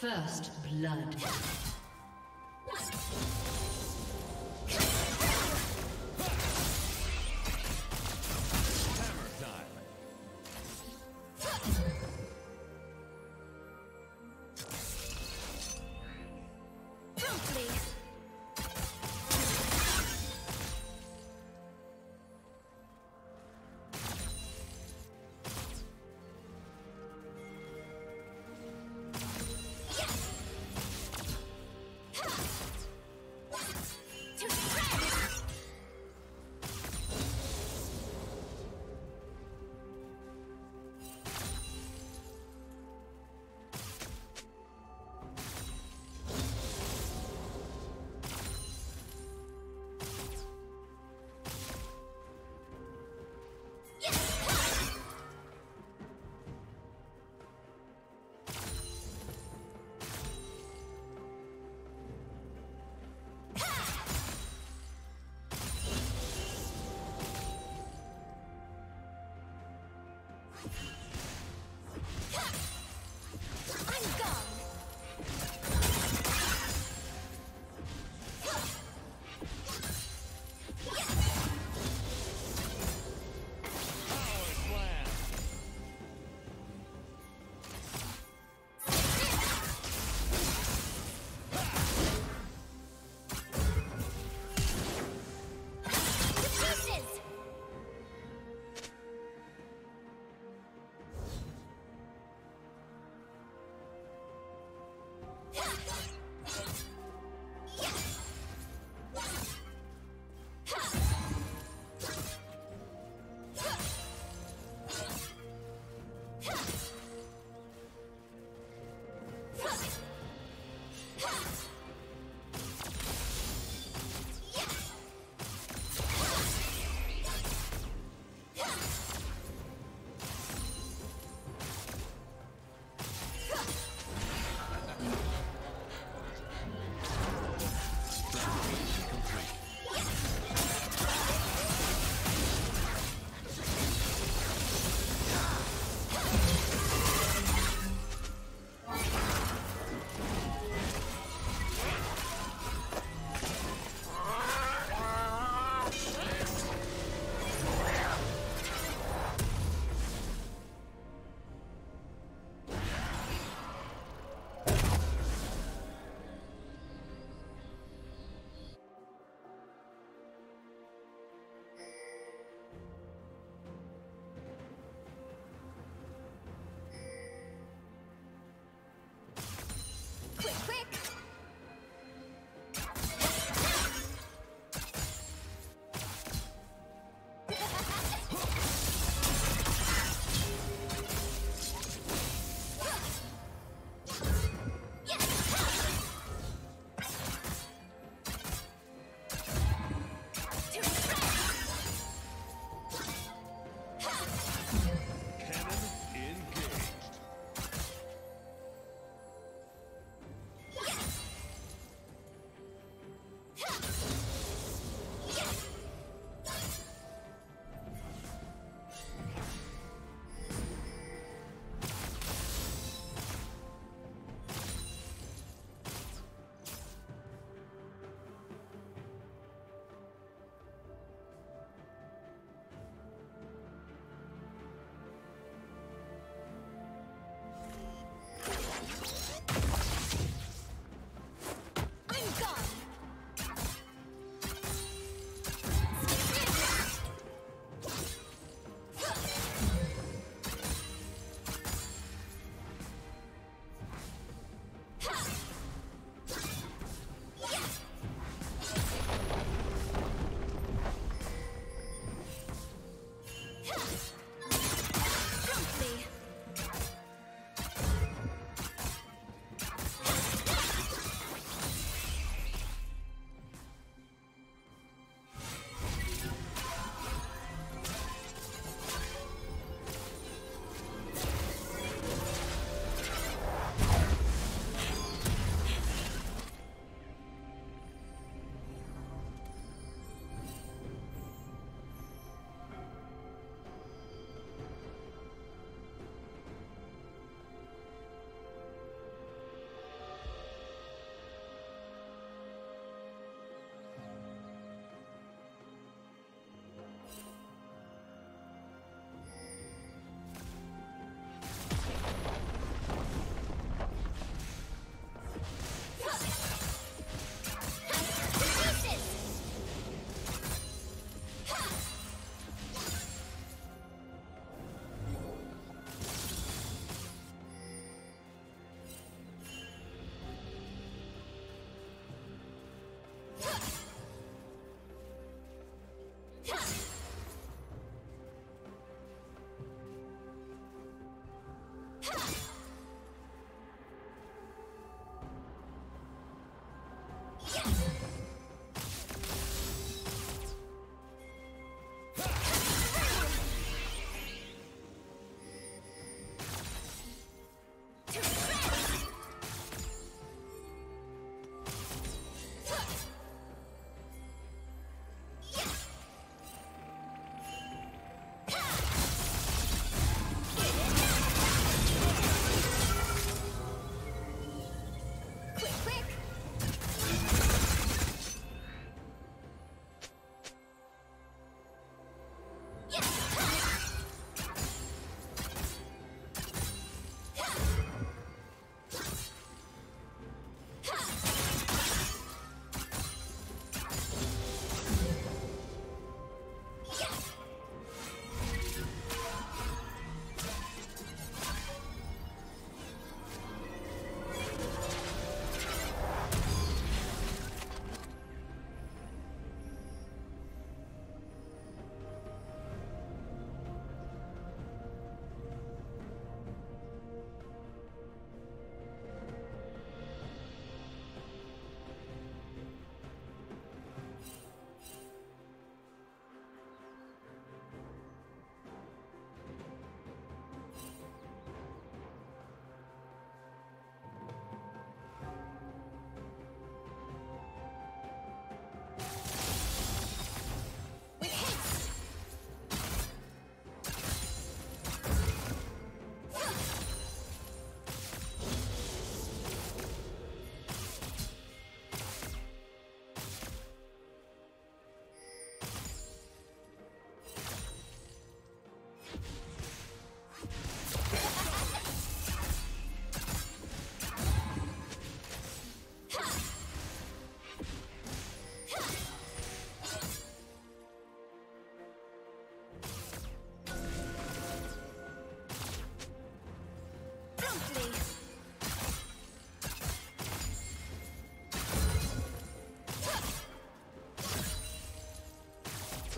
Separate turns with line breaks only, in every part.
First blood.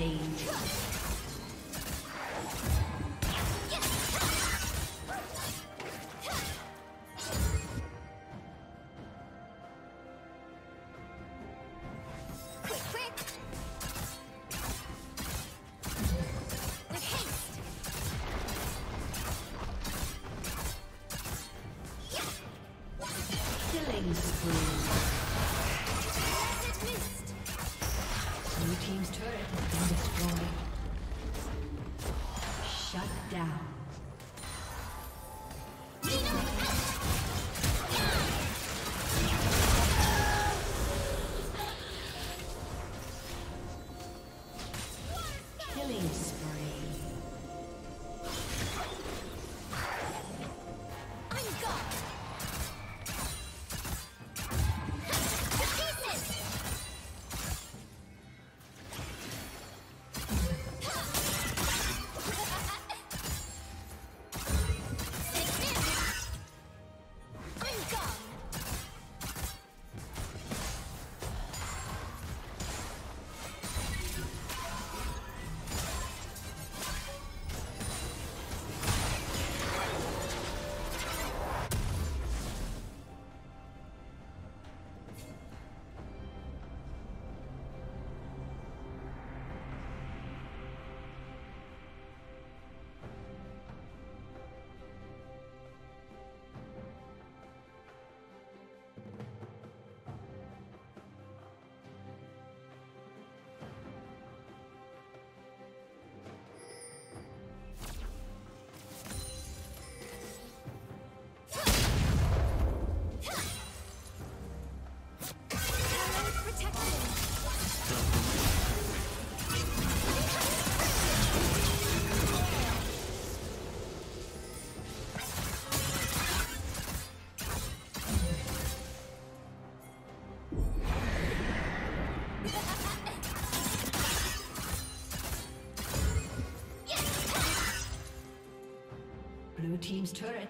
Rampage.